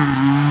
Mm-hmm.